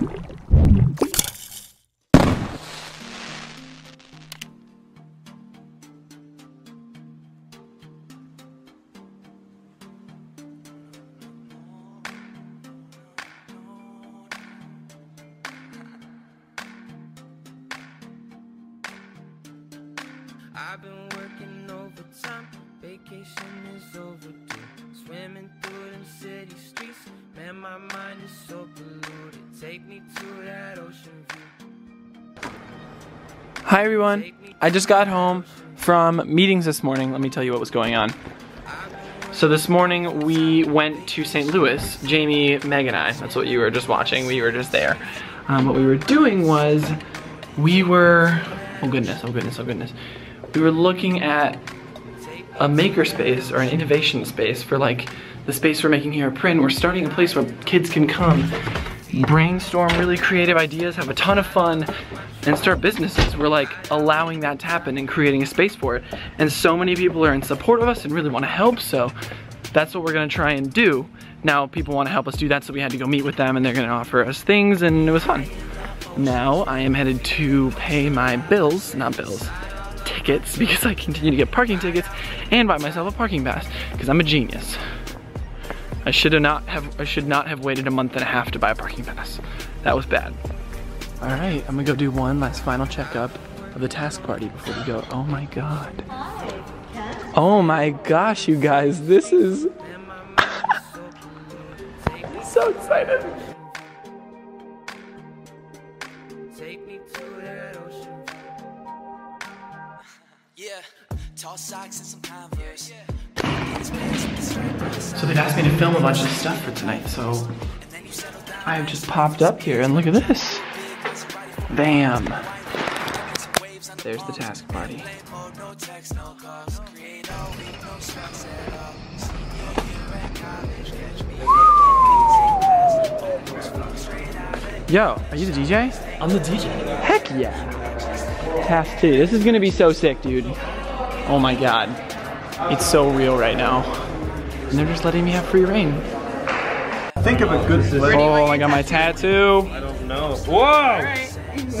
I've been working overtime, vacation is overdue. Swimming through them city streets, man, my mind is so polluted. Take me to that ocean view. Hi everyone. I just got home from meetings this morning. Let me tell you what was going on. So this morning we went to St. Louis, Jami, Meg, and I. That's what you were just watching. We were just there. Um, what we were doing was we were, oh goodness, oh goodness, oh goodness. We were looking at a makerspace or an innovation space for like the space we're making here at Prin. We're starting a place where kids can come brainstorm really creative ideas, have a ton of fun, and start businesses. We're like allowing that to happen and creating a space for it. And so many people are in support of us and really want to help, so that's what we're gonna try and do. Now people want to help us do that, so we had to go meet with them and they're gonna offer us things and it was fun. Now I am headed to pay my bills, not bills, tickets because I continue to get parking tickets and buy myself a parking pass because I'm a genius. I should have not have I should not have waited a month and a half to buy a parking pass. That was bad. All right, I'm gonna go do one last final checkup of the task party before we go. Oh my god. Oh my gosh, you guys, this is so excited. So they've asked me to film a bunch of stuff for tonight, so I've just popped up here and look at this. Bam. There's the task party. Yo, are you the DJ? I'm the DJ. Heck yeah. Task two. This is gonna be so sick, dude. Oh my god. It's so real right now. And they're just letting me have free reign. Think of a good Oh, I got my tattoo. I don't know. Whoa!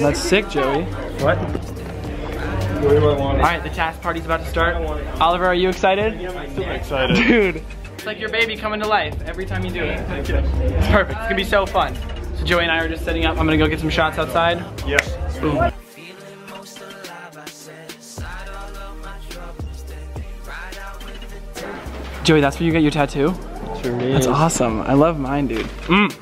That's sick, Joey. What? What do I want? All right, the task party's about to start. Oliver, are you excited? Yeah, I'm super excited. Dude, it's like your baby coming to life every time you do it. It's perfect. It's gonna be so fun. So Joey and I are just setting up. I'm gonna go get some shots outside. Yeah. Boom. Joey, that's where you get your tattoo? Sure That's awesome. I love mine, dude. Mm.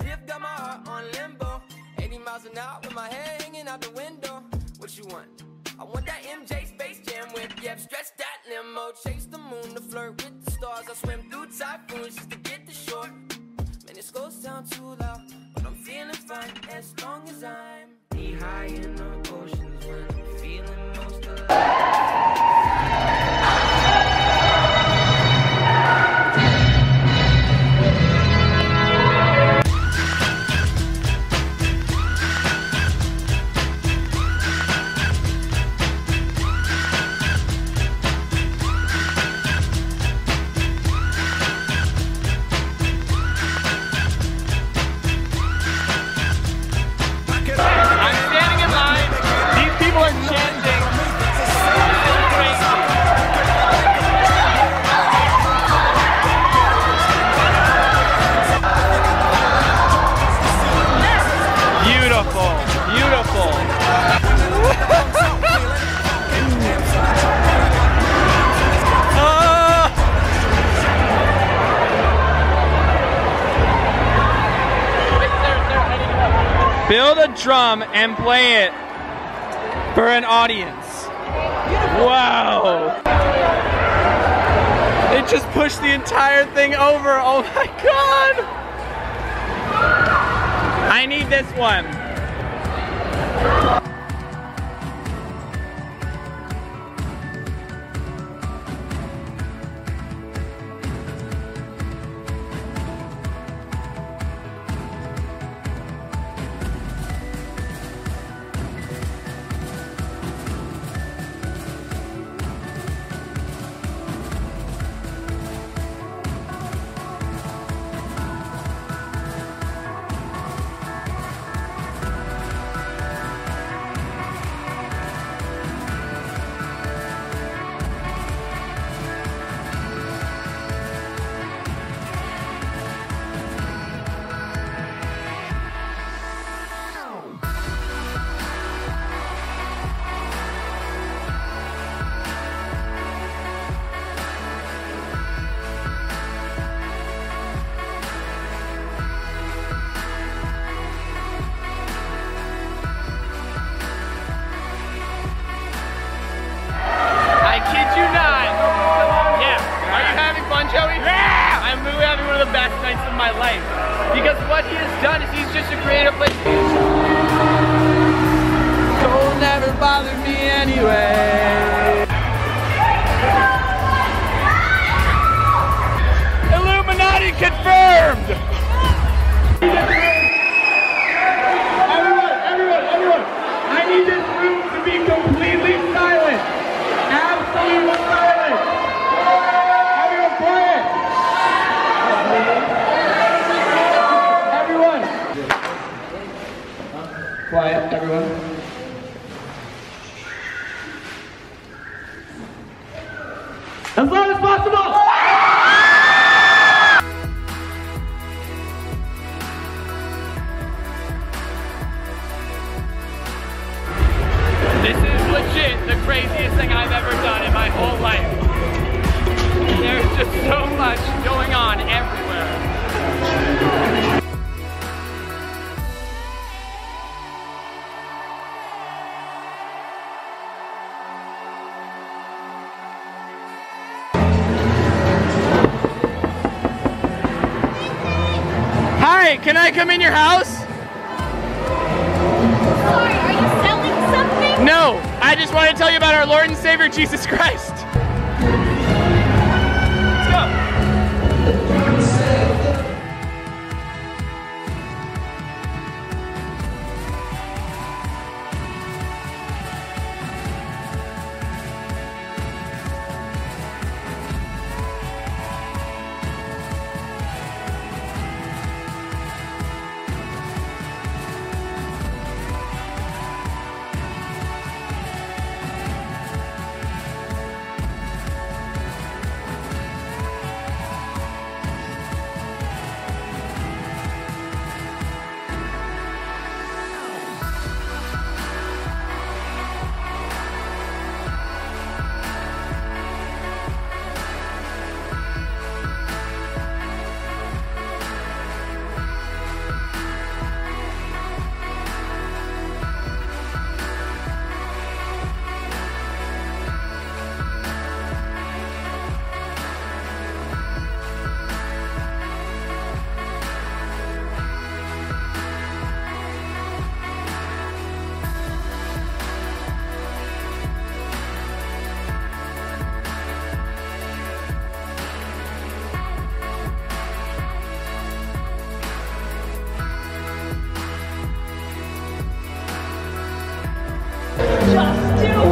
Live got my heart on limbo. 80 miles an hour with my head hanging out the window. What you want? I want that MJ Space Jam whip. Yeah, stretch that limo. Chase the moon to flirt with the stars. I swim through typhoons just to get to shore. Man, this goes sound too loud. But I'm feeling fine as long as I'm knee high in the oceans when I'm feeling most alive. Build a drum and play it for an audience. Wow. It just pushed the entire thing over. Oh my god. I need this one. Of my life. Because what he has done is he's just a creative place. Cold never bothered me anyway. Illuminati confirmed! Can I come in your house? Sorry, are you selling something? No, I just want to tell you about our Lord and Savior Jesus Christ.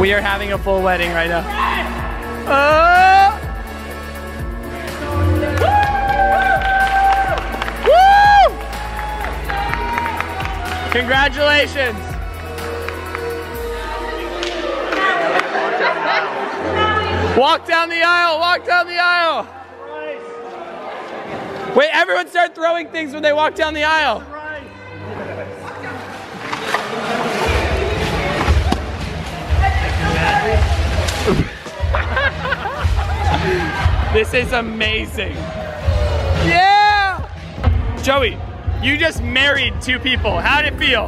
We are having a full wedding right now. Oh! Woo! Congratulations! Walk down the aisle, walk down the aisle. Wait, everyone start throwing things when they walk down the aisle. This is amazing. Yeah! Joey, you just married two people. How did it feel?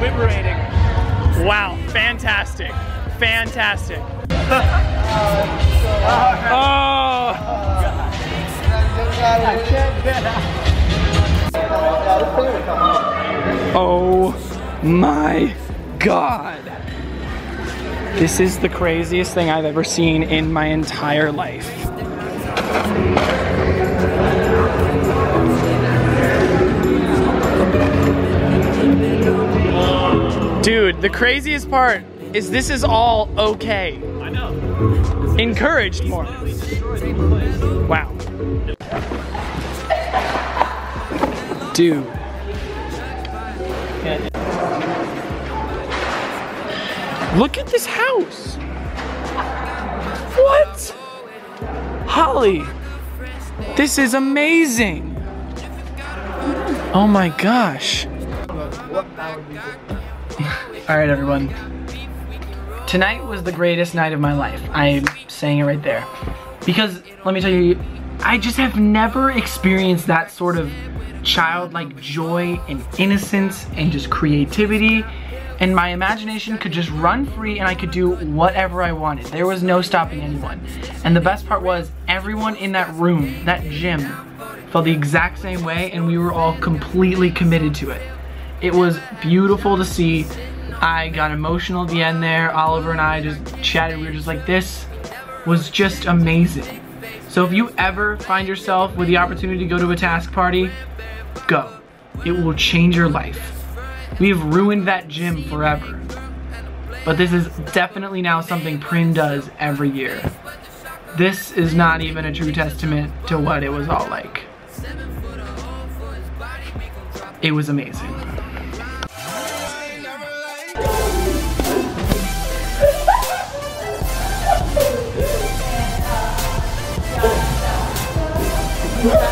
Liberating. Wow, fantastic. Fantastic. oh. Oh my god. This is the craziest thing I've ever seen in my entire life. Dude, the craziest part is this is all okay. I know. Encouraged more. Wow. Dude. Look at this house. What? Holly, this is amazing. Oh my gosh. All right, everyone. Tonight was the greatest night of my life. I'm saying it right there. Because, let me tell you, I just have never experienced that sort of childlike joy and innocence and just creativity and my imagination could just run free and I could do whatever I wanted. There was no stopping anyone. And the best part was everyone in that room, that gym, felt the exact same way and we were all completely committed to it. It was beautiful to see. I got emotional at the end there. Oliver and I just chatted. We were just like, this was just amazing. So if you ever find yourself with the opportunity to go to a task party, go. It will change your life. We've ruined that gym forever. But this is definitely now something Prin does every year. This is not even a true testament to what it was all like. It was amazing. Yeah.